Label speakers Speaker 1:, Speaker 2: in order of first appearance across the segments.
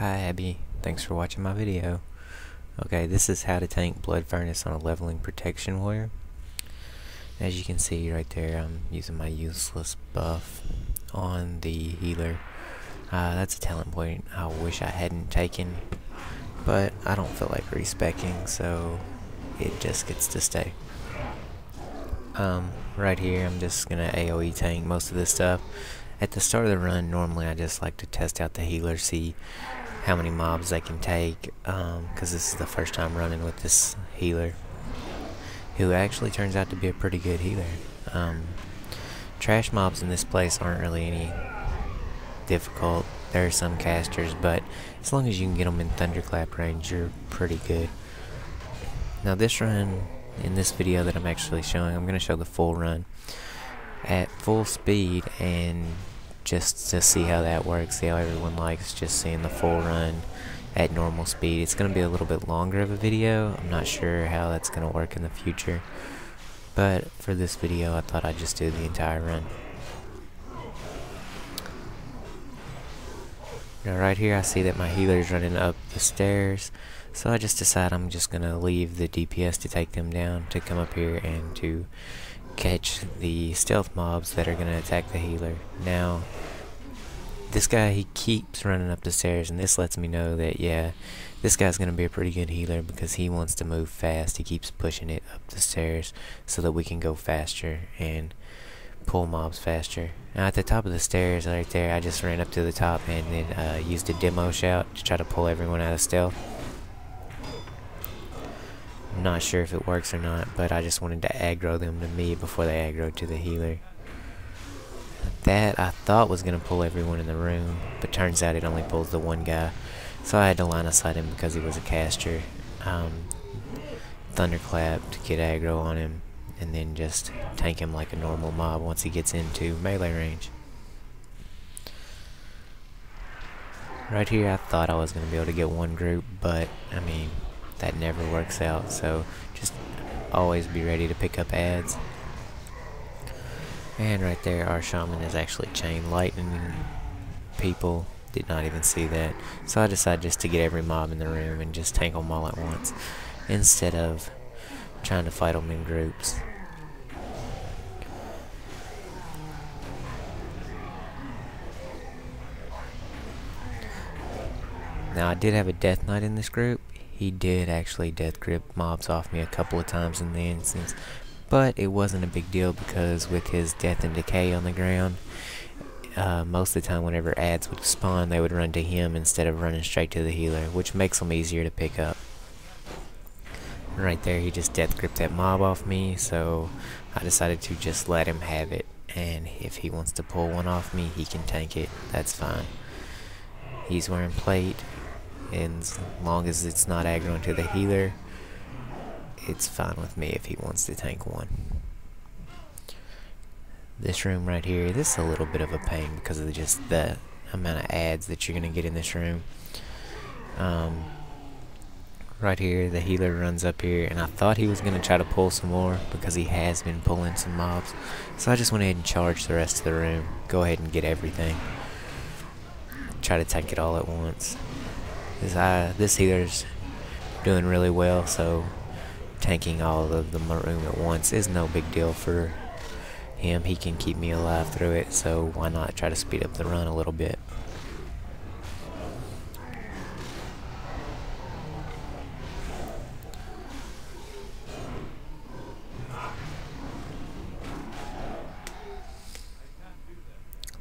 Speaker 1: Hi Abby, thanks for watching my video. Okay, this is how to tank Blood Furnace on a leveling protection warrior. As you can see right there, I'm using my useless buff on the healer. Uh, that's a talent point I wish I hadn't taken, but I don't feel like respecking, so it just gets to stay. Um, right here, I'm just gonna AoE tank most of this stuff. At the start of the run, normally I just like to test out the healer, see how many mobs I can take, because um, this is the first time running with this healer, who actually turns out to be a pretty good healer. Um, trash mobs in this place aren't really any difficult. There are some casters, but as long as you can get them in thunderclap range, you're pretty good. Now this run, in this video that I'm actually showing, I'm going to show the full run at full speed and just to see how that works, see how everyone likes just seeing the full run at normal speed. It's going to be a little bit longer of a video. I'm not sure how that's going to work in the future. But for this video, I thought I'd just do the entire run. Now right here I see that my healer is running up the stairs. So I just decide I'm just going to leave the DPS to take them down, to come up here and to catch the stealth mobs that are going to attack the healer. Now, this guy, he keeps running up the stairs, and this lets me know that, yeah, this guy's going to be a pretty good healer because he wants to move fast. He keeps pushing it up the stairs so that we can go faster and pull mobs faster. Now, at the top of the stairs right there, I just ran up to the top and then uh, used a demo shout to try to pull everyone out of stealth. I'm not sure if it works or not, but I just wanted to aggro them to me before they aggro to the healer. That I thought was going to pull everyone in the room, but turns out it only pulls the one guy. So I had to line aside him because he was a caster. Um, thunderclap to get aggro on him, and then just tank him like a normal mob once he gets into melee range. Right here I thought I was going to be able to get one group, but, I mean, that never works out. So just always be ready to pick up adds. And right there, our shaman is actually chain lightning people. Did not even see that. So I decided just to get every mob in the room and just tank them all at once. Instead of trying to fight them in groups. Now I did have a death knight in this group, he did actually death grip mobs off me a couple of times in the instance, but it wasn't a big deal because with his death and decay on the ground, uh, most of the time whenever adds would spawn, they would run to him instead of running straight to the healer, which makes them easier to pick up. Right there, he just death gripped that mob off me, so I decided to just let him have it. And if he wants to pull one off me, he can tank it. That's fine. He's wearing plate and as long as it's not aggroing to the healer, it's fine with me if he wants to tank one. This room right here, this is a little bit of a pain because of just the amount of adds that you're going to get in this room. Um, right here, the healer runs up here, and I thought he was going to try to pull some more because he has been pulling some mobs. So I just went ahead and charged the rest of the room. Go ahead and get everything. Try to tank it all at once. This, uh, this healer's doing really well, so tanking all of the room at once is no big deal for him. He can keep me alive through it, so why not try to speed up the run a little bit.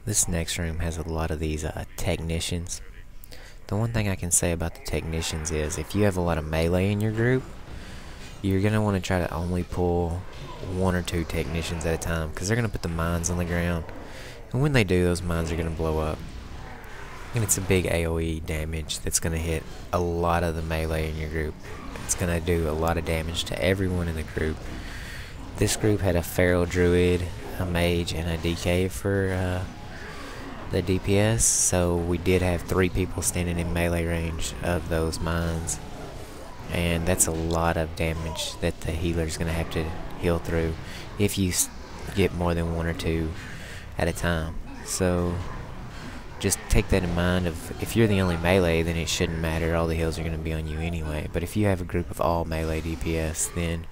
Speaker 1: This next room has a lot of these uh, technicians. The one thing I can say about the technicians is if you have a lot of melee in your group, you're going to want to try to only pull one or two technicians at a time because they're going to put the mines on the ground. And when they do, those mines are going to blow up. And it's a big AoE damage that's going to hit a lot of the melee in your group. It's going to do a lot of damage to everyone in the group. This group had a feral druid, a mage, and a DK for uh, the DPS, so we did have three people standing in melee range of those mines. And that's a lot of damage that the healer's going to have to heal through if you get more than one or two at a time. So just take that in mind of if you're the only melee then it shouldn't matter all the heals are going to be on you anyway but if you have a group of all melee DPS then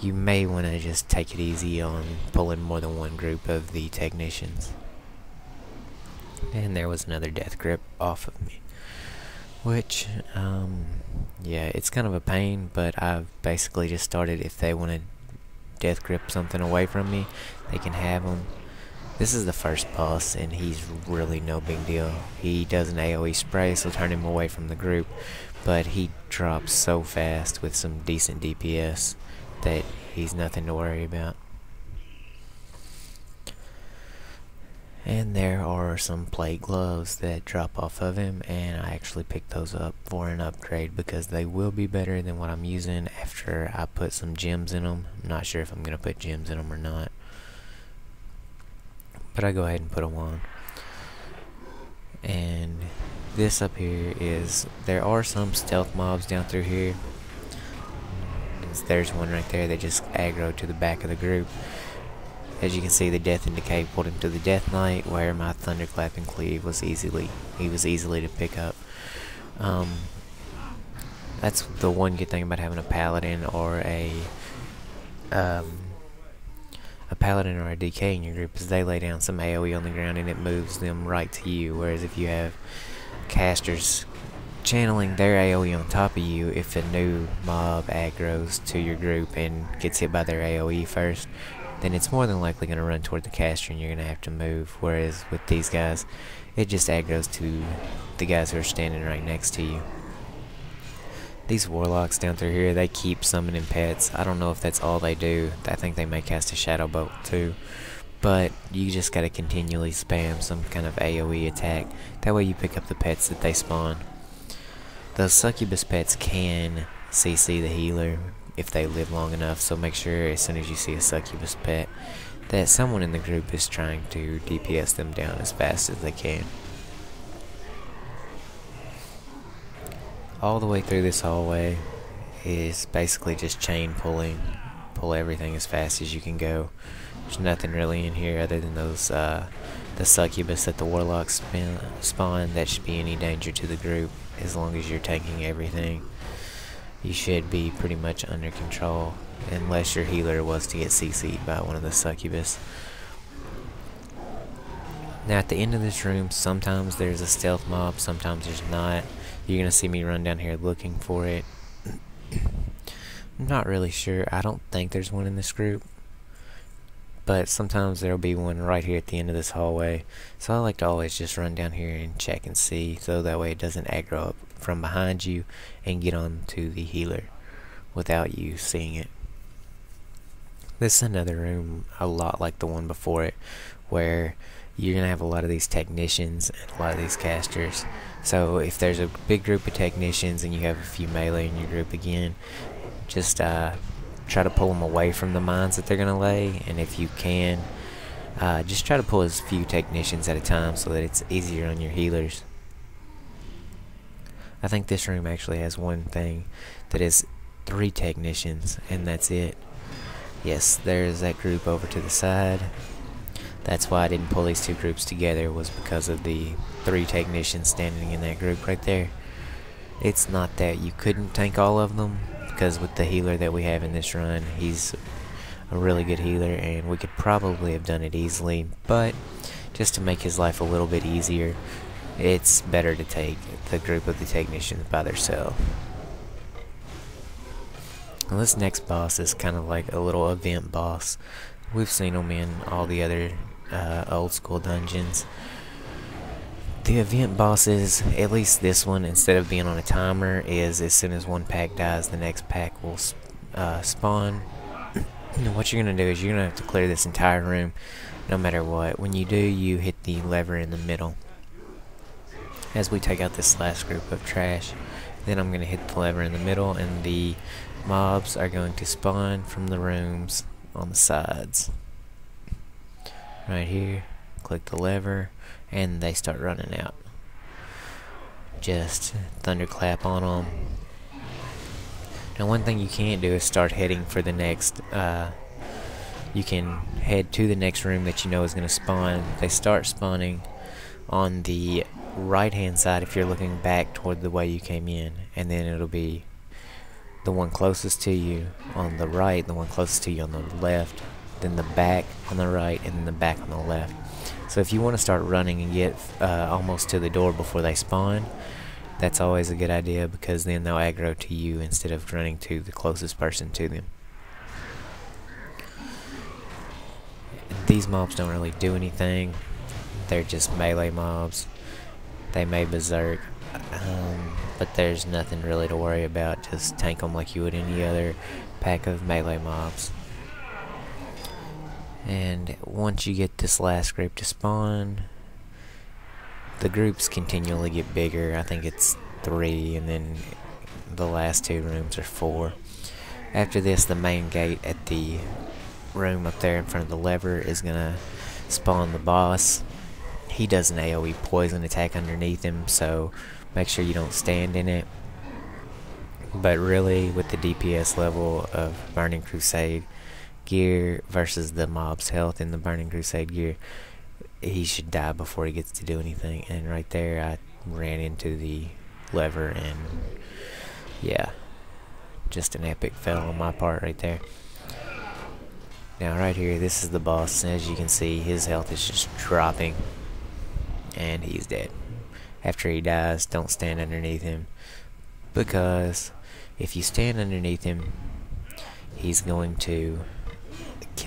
Speaker 1: you may want to just take it easy on pulling more than one group of the technicians and there was another death grip off of me which um, yeah it's kind of a pain but I've basically just started if they want to death grip something away from me they can have them this is the first boss, and he's really no big deal. He does an AoE spray, so turn him away from the group, but he drops so fast with some decent DPS that he's nothing to worry about. And there are some plate gloves that drop off of him, and I actually picked those up for an upgrade because they will be better than what I'm using after I put some gems in them. I'm not sure if I'm going to put gems in them or not but I go ahead and put them on. And this up here is, there are some stealth mobs down through here. There's one right there that just aggro to the back of the group. As you can see, the Death Decay pulled him to the Death Knight, where my Thunderclap and Cleave was easily, he was easily to pick up. Um, that's the one good thing about having a Paladin or a um, a paladin or a DK in your group is they lay down some AoE on the ground and it moves them right to you. Whereas if you have casters channeling their AoE on top of you, if a new mob aggros to your group and gets hit by their AoE first, then it's more than likely going to run toward the caster and you're going to have to move. Whereas with these guys, it just aggros to the guys who are standing right next to you. These warlocks down through here, they keep summoning pets. I don't know if that's all they do. I think they may cast a shadow bolt too. But you just gotta continually spam some kind of AoE attack. That way you pick up the pets that they spawn. Those succubus pets can CC the healer if they live long enough, so make sure as soon as you see a succubus pet that someone in the group is trying to DPS them down as fast as they can. all the way through this hallway is basically just chain pulling. Pull everything as fast as you can go. There's nothing really in here other than those uh, the succubus that the warlocks spawn that should be any danger to the group as long as you're taking everything. You should be pretty much under control unless your healer was to get CC'd by one of the succubus. Now at the end of this room, sometimes there's a stealth mob, sometimes there's not. You're gonna see me run down here looking for it. I'm not really sure. I don't think there's one in this group. But sometimes there'll be one right here at the end of this hallway. So I like to always just run down here and check and see. So that way it doesn't aggro up from behind you and get on to the healer without you seeing it. This is another room a lot like the one before it where you're going to have a lot of these technicians and a lot of these casters. So if there's a big group of technicians and you have a few melee in your group again, just uh, try to pull them away from the mines that they're going to lay. And if you can, uh, just try to pull as few technicians at a time so that it's easier on your healers. I think this room actually has one thing that is three technicians and that's it. Yes, there's that group over to the side that's why I didn't pull these two groups together was because of the three technicians standing in that group right there. It's not that you couldn't tank all of them, because with the healer that we have in this run, he's a really good healer, and we could probably have done it easily, but just to make his life a little bit easier, it's better to take the group of the technicians by themselves. This next boss is kind of like a little event boss. We've seen them in all the other uh, old school dungeons. The event bosses, at least this one, instead of being on a timer, is as soon as one pack dies, the next pack will uh, spawn. and what you're going to do is you're going to have to clear this entire room, no matter what. When you do, you hit the lever in the middle. As we take out this last group of trash, then I'm going to hit the lever in the middle, and the mobs are going to spawn from the rooms on the sides. Right here click the lever and they start running out. Just thunderclap on them now one thing you can't do is start heading for the next uh, you can head to the next room that you know is going to spawn. They start spawning on the right hand side if you're looking back toward the way you came in and then it'll be the one closest to you on the right the one closest to you on the left then the back on the right and then the back on the left. So if you want to start running and get uh, almost to the door before they spawn that's always a good idea because then they'll aggro to you instead of running to the closest person to them. These mobs don't really do anything. They're just melee mobs they may berserk, um, but there's nothing really to worry about. Just tank them like you would any other pack of melee mobs. And once you get this last group to spawn, the groups continually get bigger. I think it's three, and then the last two rooms are four. After this, the main gate at the room up there in front of the lever is gonna spawn the boss he does an AoE poison attack underneath him, so make sure you don't stand in it. But really, with the DPS level of Burning Crusade gear versus the mob's health in the Burning Crusade gear, he should die before he gets to do anything. And right there, I ran into the lever, and yeah, just an epic fail on my part right there. Now right here, this is the boss, and as you can see, his health is just dropping and he's dead. After he dies, don't stand underneath him because if you stand underneath him, he's going to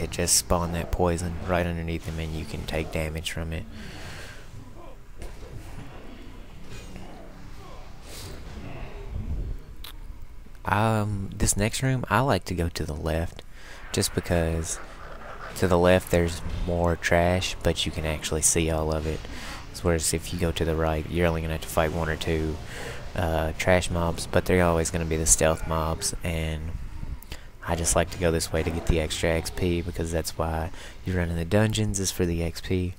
Speaker 1: just spawn that poison right underneath him and you can take damage from it. Um, this next room, I like to go to the left just because to the left there's more trash, but you can actually see all of it. Whereas if you go to the right, you're only going to have to fight one or two uh, trash mobs, but they're always going to be the stealth mobs, and I just like to go this way to get the extra XP, because that's why you run in the dungeons, is for the XP.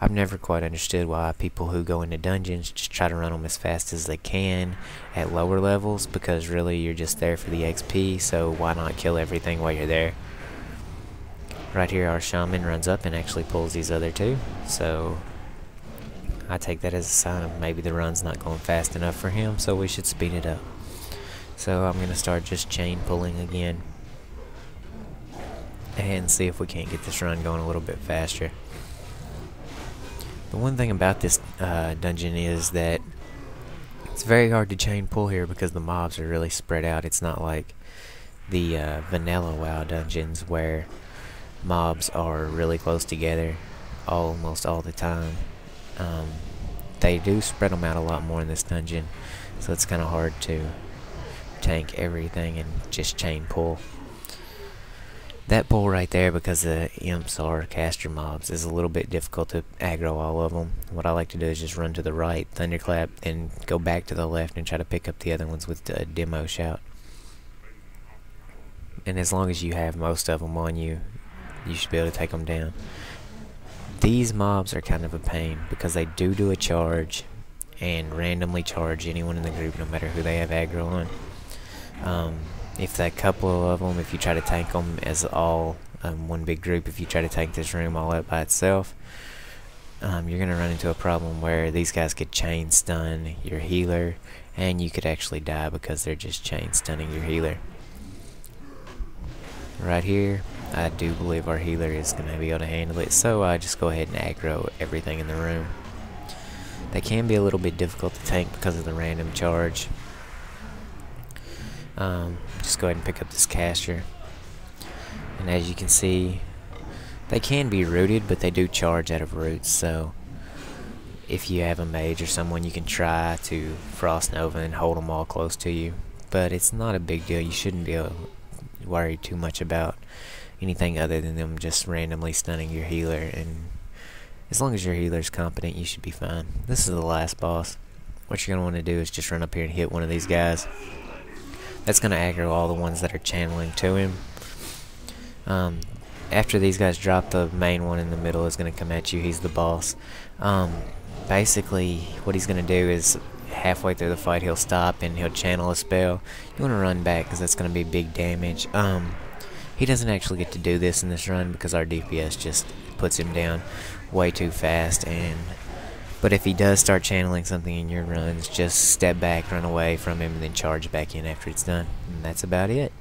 Speaker 1: I've never quite understood why people who go into dungeons just try to run them as fast as they can at lower levels, because really you're just there for the XP, so why not kill everything while you're there? Right here our shaman runs up and actually pulls these other two, so I take that as a sign of maybe the run's not going fast enough for him, so we should speed it up. So I'm going to start just chain pulling again and see if we can't get this run going a little bit faster. The one thing about this uh, dungeon is that it's very hard to chain pull here because the mobs are really spread out. It's not like the uh, vanilla WoW dungeons where mobs are really close together almost all the time. Um, they do spread them out a lot more in this dungeon, so it's kind of hard to tank everything and just chain pull. That pull right there, because the imps are caster mobs, is a little bit difficult to aggro all of them. What I like to do is just run to the right, thunderclap, and go back to the left and try to pick up the other ones with the demo shout. And as long as you have most of them on you, you should be able to take them down. These mobs are kind of a pain because they do do a charge and randomly charge anyone in the group no matter who they have aggro on. Um, if that couple of them, if you try to tank them as all um, one big group, if you try to tank this room all up by itself, um, you're going to run into a problem where these guys could chain stun your healer and you could actually die because they're just chain stunning your healer. Right here, I do believe our healer is going to be able to handle it, so I just go ahead and aggro everything in the room. They can be a little bit difficult to tank because of the random charge. Um, just go ahead and pick up this caster. And as you can see, they can be rooted, but they do charge out of roots, so if you have a mage or someone, you can try to Frost Nova and hold them all close to you. But it's not a big deal. You shouldn't be worried too much about anything other than them just randomly stunning your healer and as long as your healer's competent you should be fine. This is the last boss. What you're going to want to do is just run up here and hit one of these guys. That's going to aggro all the ones that are channeling to him. Um, after these guys drop, the main one in the middle is going to come at you. He's the boss. Um, basically, what he's going to do is halfway through the fight, he'll stop and he'll channel a spell. You want to run back because that's going to be big damage. Um, he doesn't actually get to do this in this run because our DPS just puts him down way too fast and But if he does start channeling something in your runs, just step back, run away from him, and then charge back in after it's done. And that's about it.